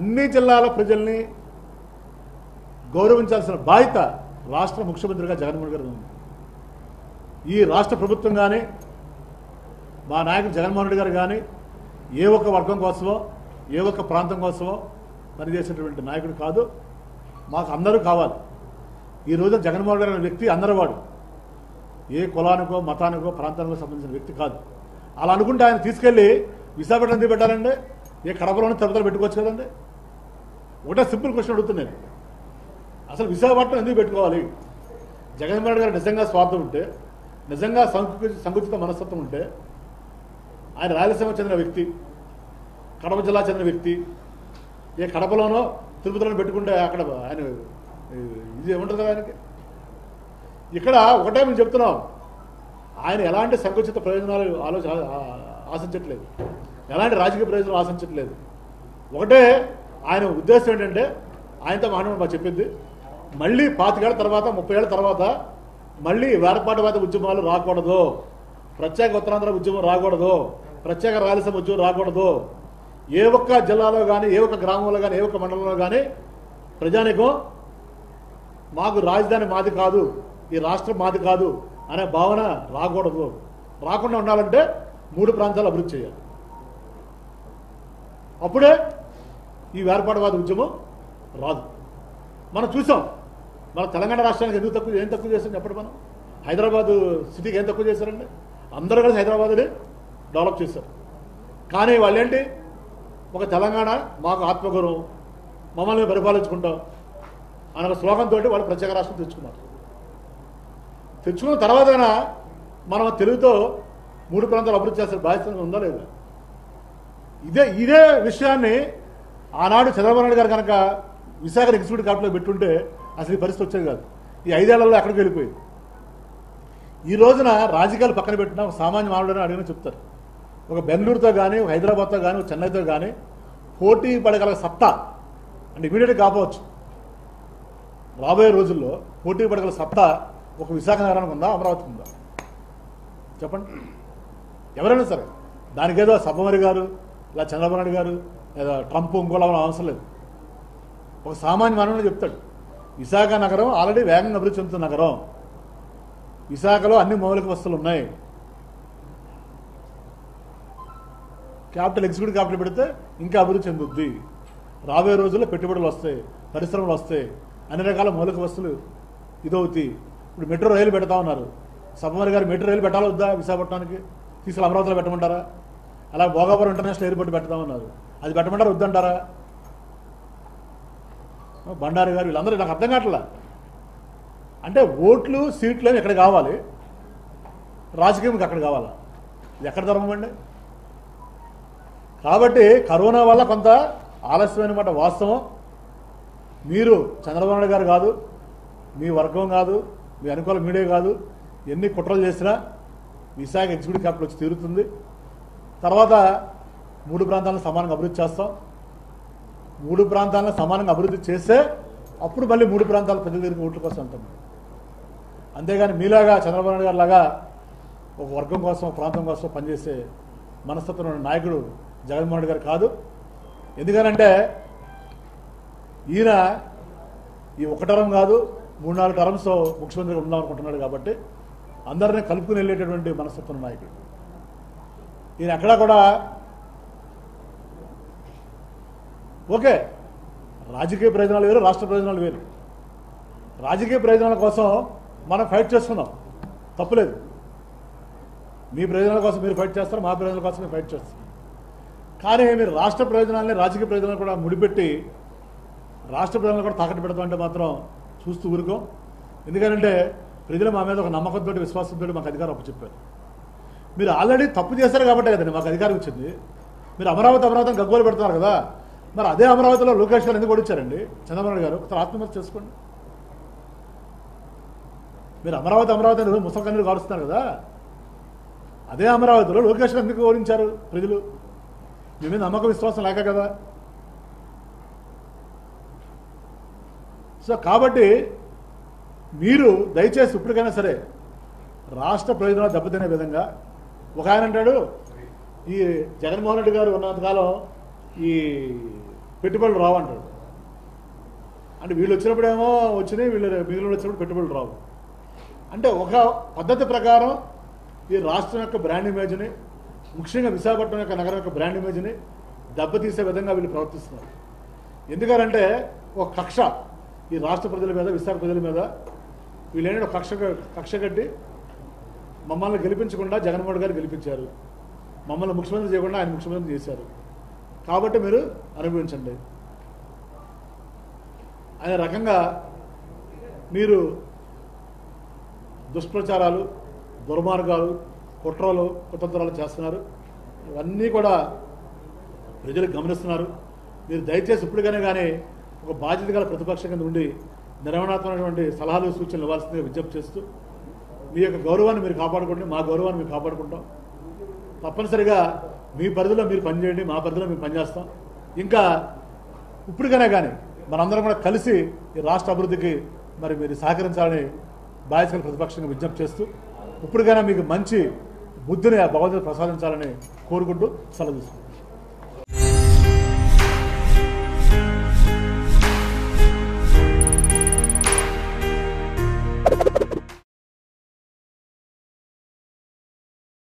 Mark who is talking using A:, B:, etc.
A: అన్ని జిల్లాల ప్రజల్ని గౌరవించాల్సిన బాధ్యత రాష్ట్ర ముఖ్యమంత్రిగా జగన్మోహన్ గారు ఉంది. ఈ రాష్ట్ర ప్రభుత్వం కానీ మా నాయకుడు జగన్మోహన్ రెడ్డి గారు కానీ ఏ ఒక్క వర్గం కోసమో ఏ ఒక్క ప్రాంతం కోసమో పనిచేసేటువంటి నాయకుడు కాదు. మాకు అందరూ కావాలి. ఈ రోజు జగన్మోహన్ రెడ్డి అనే వ్యక్తి అందరూ వాడు. ఏ కులానికో మతానికో ప్రాంతానికో సంబంధించిన వ్యక్తి కాదు. అలా అనుకుంటే ఆయన తీసుకెళ్ళి విశాఖపట్నం ఎందుకు పెట్టాలండి? ఏ కడపలోనే తిరుపతిలో పెట్టుకోవచ్చు కదండి? ఒకటే సింపుల్ క్వశ్చన్ అడుగుతున్నాను అసలు విశాఖపట్నం ఎందుకు పెట్టుకోవాలి? జగన్మోహన్ రెడ్డి గారు నిజంగా స్వార్థం ఉంటే నిజంగా సంకు సంకుచిత మనస్తత్వం ఉంటే ఆయన రాయలసీమ చెందిన వ్యక్తి కడప జిల్లా చెందిన వ్యక్తి ఏ కడపలోనో తిరుపతిలోనో పెట్టుకుంటే అక్కడ ఆయన ఇది ఏముంటుంది కదా ఆయనకి? ఇక్కడ ఒకటే మేము చెప్తున్నాం. ఆయన ఎలాంటి సంకుచిత ప్రయోజనాలు ఆలోచన ఆశించట్లేదు. ఎలాంటి రాజకీయ ప్రయోజనాలు ఆశించట్లేదు. ఒకటే ఆయన ఉద్దేశం ఏంటంటే ఆయనతో మాట్లాడి మాకు చెప్పింది మళ్ళీ పాతికేళ్ళ తర్వాత ముప్పై ఏళ్ళ తర్వాత మళ్ళీ వేరపాటువాద ఉద్యమాలు రాకూడదు ప్రత్యేక ఉత్తరాంధ్ర ఉద్యమం రాకూడదు ప్రత్యేక రాయలసీమ ఉద్యమం రాకూడదు. ఏ ఒక్క జిల్లాలో కానీ ఏ ఒక్క గ్రామంలో కానీ ఏ ఒక్క మండలంలో కానీ ప్రజానికం మాకు రాజధాని మాది కాదు ఈ రాష్ట్రం మాది కాదు అనే భావన రాకూడదు. రాకుండా ఉండాలంటే మూడు ప్రాంతాలు అభివృద్ధి చేయాలి. అప్పుడే ఈ వేర్పాటువాద ఉద్యమం రాదు. మనం చూసాం మన తెలంగాణ రాష్ట్రానికి ఎందుకు తక్కువ ఏం తక్కువ చేశాం చెప్పండి మనం? హైదరాబాద్ సిటీకి ఏం తక్కువ చేశారండి? అందరూ కలిసి హైదరాబాద్ని డెవలప్ చేశారు. కానీ వాళ్ళేంటి? ఒక తెలంగాణ మాకు ఆత్మగౌరవం మమ్మల్ని పరిపాలించుకుంటాం అనే ఒక వాళ్ళు ప్రత్యేక రాష్ట్రం తెచ్చుకున్నారు. తెచ్చుకున్న తర్వాత మనం తెలుగుతో మూడు ప్రాంతాలు అభివృద్ధి చేస్తారు బాధ్యత ఉందా లేదా? ఇదే ఇదే విషయాన్ని ఆనాడు చంద్రబాబు నాయుడు గారు కనుక విశాఖ ఎగ్జిక్యూటివ్ క్యాపిటల్ పెట్టుంటే అసలు ఈ పరిస్థితి వచ్చేది కాదు. ఈ ఐదేళ్ళలో అక్కడికి వెళ్ళిపోయింది? ఈ రోజున రాజకీయాలు పక్కన పెట్టిన ఒక సామాన్య మానవుడని అడిగిన చెప్తారు. ఒక బెంగళూరుతో కానీ ఒక హైదరాబాద్తో కానీ ఒక చెన్నైతో కానీ పోటీ పడగల సత్తా అంటే ఇమీడియట్గా కాపోవచ్చు. రాబోయే రోజుల్లో పోటీ పడగల సత్తా ఒక విశాఖ నగరానికి ఉందా అమరావతికి ఉందా? చెప్పండి. ఎవరైనా సరే దానికేదో సబ్బమరి గారు ఇలా చంద్రబాబు నాయుడు గారు లేదా ట్రంప్ ఇంకోలా అవసరం లేదు. ఒక సామాన్య మానవుడు చెప్తాడు విశాఖ నగరం ఆల్రెడీ వేగంగా అభివృద్ధి చెందుతున్న నగరం. విశాఖలో అన్ని మౌలిక వస్తువులు ఉన్నాయి. క్యాపిటల్ ఎగ్జిక్యూటివ్ క్యాపిటల్ పెడితే ఇంకా అభివృద్ధి చెందుద్ది. రాబోయే రోజుల్లో పెట్టుబడులు వస్తాయి పరిశ్రమలు వస్తాయి అన్ని రకాల మౌలిక వస్తువులు ఇదవుతాయి. ఇప్పుడు మెట్రో రైలు పెడతా ఉన్నారు. సబ్బమరి గారు మెట్రో రైలు పెట్టాలి వద్దా విశాఖపట్నానికి? తీసుకెళ్ళి అమరావతిలో పెట్టమంటారా? అలా భోగాపురం ఇంటర్నేషనల్ ఎయిర్పోర్ట్ పెడతామన్నారు అది పెట్టమంటారు వద్దంటారా? బండారు గారు వీళ్ళందరూ నాకు అర్థం కావట్లా? అంటే ఓట్లు సీట్లు ఎక్కడ కావాలి? రాజకీయంకి అక్కడ కావాలా? ఇది ఎక్కడ ధర్మం అండి కాబట్టి కరోనా వల్ల కొంత ఆలస్యమైన మాట వాస్తవం. మీరు చంద్రబాబు నాయుడు గారు కాదు మీ వర్గం కాదు మీ అనుకూల మీడియా కాదు ఎన్ని కుట్రలు చేసినా విశాఖ ఎగ్జిక్యూటివ్ క్యాపిటల్ వచ్చి తీరుతుంది. తర్వాత మూడు ప్రాంతాలను సమానంగా అభివృద్ధి చేస్తాం. మూడు ప్రాంతాలను సమానంగా అభివృద్ధి చేస్తే అప్పుడు మళ్ళీ మూడు ప్రాంతాల ప్రజల దగ్గరికి ఓట్ల కోసం అంటాం అంతేగాని మీలాగా చంద్రబాబు నాయుడు గారు లాగా ఒక వర్గం కోసం ప్రాంతం కోసం పనిచేసే మనస్తత్వం నాయకుడు జగన్మోహన్ రెడ్డి గారు కాదు. ఎందుకనంటే ఈయన ఈ ఒక టర్మ్ కాదు మూడు నాలుగు టర్మ్స్ ముఖ్యమంత్రిగా ఉందాం అనుకుంటున్నాడు కాబట్టి అందరినీ కలుపుకుని వెళ్ళేటటువంటి మనస్తత్వం నాయకుడు. ఈయన ఎక్కడా కూడా ఓకే. రాజకీయ ప్రయోజనాలు వేరు రాష్ట్ర ప్రయోజనాలు వేరు. రాజకీయ ప్రయోజనాల కోసం మనం ఫైట్ చేస్తున్నాం. తప్పులేదు. మీ ప్రయోజనాల కోసం మీరు ఫైట్ చేస్తారు మా ప్రయోజనాల కోసం మేము ఫైట్ చేస్తాం కానీ మీరు రాష్ట్ర ప్రయోజనాలని రాజకీయ ప్రయోజనాలు కూడా ముడిపెట్టి రాష్ట్ర ప్రజలను కూడా తాకట్టు పెడతామంటే మాత్రం చూస్తూ ఊరుకోం. ఎందుకంటే ప్రజలు మా మీద ఒక నమ్మకంతో విశ్వాసంతో మాకు అధికారం అప్పచెప్పారు. మీరు ఆల్రెడీ తప్పు చేశారు కాబట్టి కదండి మాకు అధికారం వచ్చింది. మీరు అమరావతి అమరావతిని గగ్గోలు పెడుతున్నారు కదా. మరి అదే అమరావతిలో లోకేష్ గారు ఎందుకు వచ్చారండి చంద్రబాబు గారు ఒకసారి ఆత్మహత్య చేసుకోండి. మీరు అమరావతి అమరావతి అని ముసలి కన్నీరు కారుస్తున్నారు కదా. అదే అమరావతిలో లోకేష్ గారు ఎందుకు ఓడించారు ప్రజలు? మీ మీద నమ్మకం విశ్వాసం లేక కదా. సో కాబట్టి మీరు దయచేసి ఇప్పటికైనా సరే రాష్ట్ర ప్రయోజనాలు దెబ్బతినే విధంగా ఒక ఆయన అంటాడు ఈ జగన్మోహన్ రెడ్డి గారు ఉన్నంతకాలం ఈ పెట్టుబడులు రావంటాడు అంటే వీళ్ళు వచ్చినప్పుడేమో వచ్చినాయి వీళ్ళు మిగిలిన వచ్చినప్పుడు పెట్టుబడులు రావు. అంటే ఒక పద్ధతి ప్రకారం ఈ రాష్ట్రం యొక్క బ్రాండ్ ఇమేజ్ని ముఖ్యంగా విశాఖపట్నం యొక్క నగరం యొక్క బ్రాండ్ ఇమేజ్ని దెబ్బతీసే విధంగా వీళ్ళు ప్రవర్తిస్తున్నారు. ఎందుకంటే ఒక కక్ష ఈ రాష్ట్ర ప్రజల మీద విశాఖ ప్రజల మీద వీళ్ళేంటో ఒక కక్ష కక్ష కట్టి మమ్మల్ని గెలిపించకుండా జగన్మోహన్ గారు గెలిపించారు. మమ్మల్ని ముఖ్యమంత్రి చేయకుండా ఆయన ముఖ్యమంత్రి చేశారు. కాబట్టి మీరు అనుభవించండి. అనే రకంగా మీరు దుష్ప్రచారాలు దుర్మార్గాలు కుట్రలు కుతంత్రాలు చేస్తున్నారు. ఇవన్నీ కూడా ప్రజలు గమనిస్తున్నారు. మీరు దయచేసి ఇప్పటికైనా కానీ ఒక బాధ్యత గల ప్రతిపక్ష కింద ఉండి నిర్వహణాత్మకమైనటువంటి సలహాలు సూచనలు ఇవ్వాల్సిందిగా విజ్ఞప్తి చేస్తూ మీ యొక్క గౌరవాన్ని మీరు కాపాడుకోండి. మా గౌరవాన్ని మేము కాపాడుకుంటాం. తప్పనిసరిగా మీ పరిధిలో మీరు పనిచేయండి మా పరిధిలో మేము పనిచేస్తాం. ఇంకా ఇప్పటికైనా కానీ మనందరం కూడా కలిసి ఈ రాష్ట్ర అభివృద్ధికి మరి మీరు సహకరించాలని బాధ్యతలు ప్రతిపక్షంగా విజ్ఞప్తి చేస్తూ ఇప్పటికైనా మీకు మంచి బుద్ధిని ఆ భగవంతుడు ప్రసాదించాలని కోరుకుంటూ సెలవు